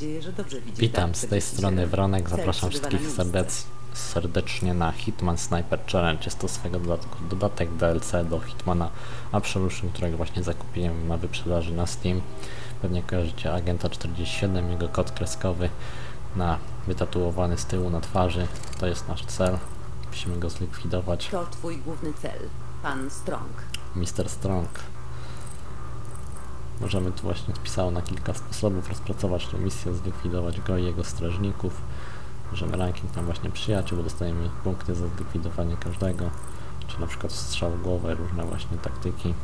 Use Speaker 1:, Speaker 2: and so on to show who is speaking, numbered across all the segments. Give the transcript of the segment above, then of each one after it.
Speaker 1: nadzieję, że dobrze widzisz.
Speaker 2: Witam
Speaker 1: Tak,
Speaker 2: z tej
Speaker 1: 47.
Speaker 2: strony Wronek, zapraszam wszystkich serdec, serdecznie na Hitman Sniper Challenge. Jest to swego dodatku dodatek DLC do Hitmana Absolution, którego właśnie zakupiłem na wyprzedaży na Steam. Pewnie kojarzycie Agenta 47, jego kod kreskowy na wytatuowany z tyłu na twarzy. To jest nasz cel. Musimy go zlikwidować.
Speaker 1: To twój główny cel, pan Strong.
Speaker 2: Mr. Strong. Możemy tu właśnie wpisało na kilka sposobów rozpracować tę misję, zlikwidować go i jego strażników. Możemy ranking tam właśnie przyjaciół, bo dostajemy punkty za zlikwidowanie każdego. Czy na przykład strzał w głowę, różne właśnie taktyki.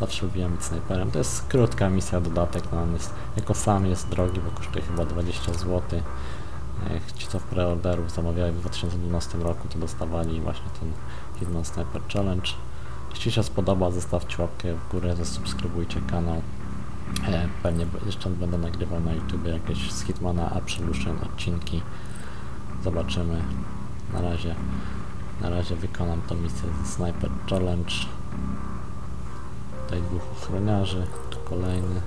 Speaker 2: Zawsze lubiłem być snajperem. To jest krótka misja, dodatek, on jest, jako sam jest drogi, bo kosztuje chyba 20 zł. Ci co w preorderów zamawiali w 2012 roku, to dostawali właśnie ten Hitman Sniper Challenge. Jeśli się spodoba, zostawcie łapkę w górę, zasubskrybujcie kanał. E, pewnie jeszcze będę nagrywał na YouTube jakieś z Hitmana Absolution odcinki. Zobaczymy. Na razie, na razie wykonam tą misję ze Sniper Challenge. Tutaj dwóch ochroniarzy, tu kolejny.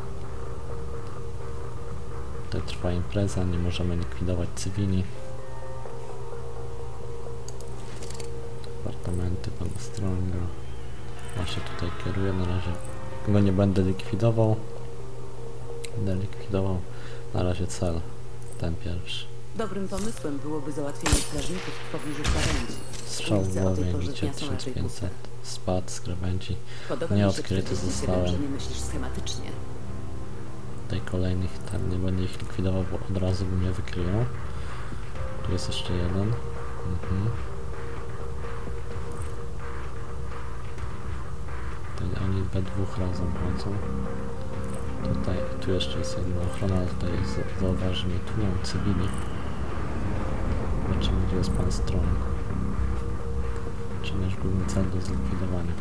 Speaker 2: Tutaj trwa impreza, nie możemy likwidować cywili. Apartamenty pana Stronga. Ja się tutaj kieruję, na razie go nie będę likwidował. Będę likwidował na razie cel, ten pierwszy.
Speaker 1: Dobrym pomysłem byłoby załatwienie strażników w pobliżu krawędzi.
Speaker 2: Strzał w
Speaker 1: tej
Speaker 2: głowie, bicie
Speaker 1: dnia są raczej
Speaker 2: 1500, spadł z krawędzi.
Speaker 1: Podoba
Speaker 2: Nie
Speaker 1: mi się
Speaker 2: odkryty
Speaker 1: 47,
Speaker 2: zostałem. Tutaj kolejnych, ten nie będę ich likwidował, bo od razu by mnie wykryją. Tu jest jeszcze jeden. Mhm. Tutaj oni we dwóch razem chodzą. Tutaj, tu jeszcze jest jedna ochrona, ale tutaj zauważy mnie tu mam cywili. Zobaczymy gdzie jest pan Strong. Czy nasz główny cel do zlikwidowania.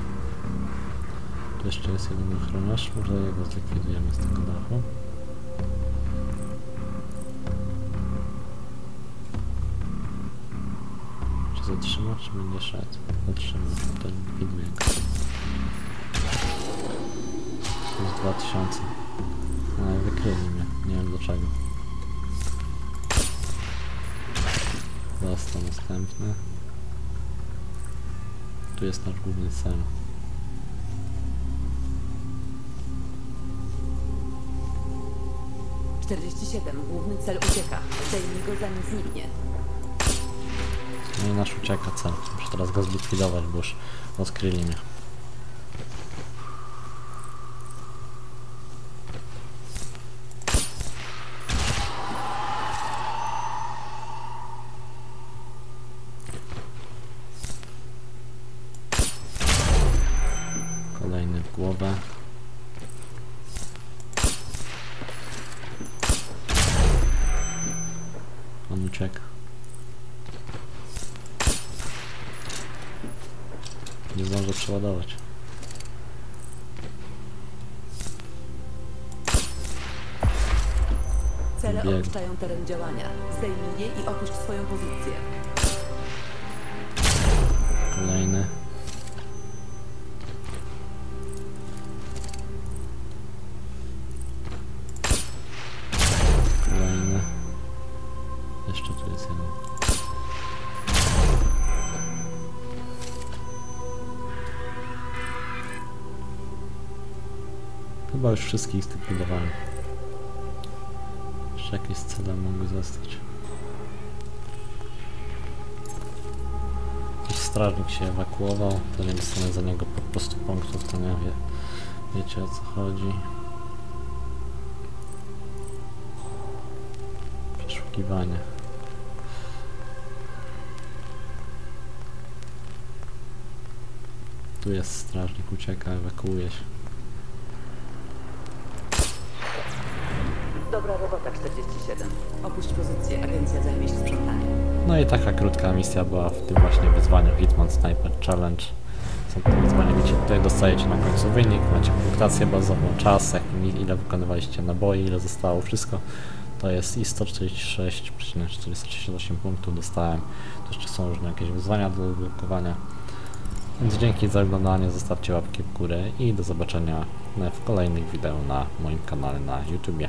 Speaker 2: Tu jeszcze jest jeden ochroniarz, może jego zlikwidujemy z tego dachu. Czy zatrzyma, czy będzie szedł? Zatrzyma, to likwiduję go. To jest 2000. Ale wykryli mnie, nie wiem dlaczego. Został następny. Tu jest nasz główny cel.
Speaker 1: 47. Główny cel ucieka. Zdejmij go zanim zniknie.
Speaker 2: No i nasz ucieka cel. Muszę teraz go zlikwidować, bo już odkryli mnie. Kolejny w głowę. On ucieka. Nie zdążę przeładować.
Speaker 1: Cele
Speaker 2: Bieg.
Speaker 1: opuszczają teren działania. Zdejmij je i opuść swoją pozycję.
Speaker 2: Chyba już wszystkich zlikwidowałem. Jeszcze jakieś cele mogły zostać. Strażnik się ewakuował, to nie dostanę za niego po prostu punktów, to nie wie, wiecie o co chodzi. Przeszukiwanie. Tu jest strażnik, ucieka, ewakuuje się.
Speaker 1: 47. Opuść pozycję. Agencja zajmie się sprzątaniem.
Speaker 2: No i taka krótka misja była w tym właśnie wyzwaniu Hitman Sniper Challenge. Są to wyzwania, widzicie, tutaj dostajecie na końcu wynik, macie punktację bazową, czas, jak, ile wykonywaliście naboi, ile zostało, wszystko. To jest i 146,438 punktów dostałem. To jeszcze są różne jakieś wyzwania do odblokowania. Więc dzięki za oglądanie, zostawcie łapki w górę i do zobaczenia w kolejnych wideo na moim kanale na YouTubie.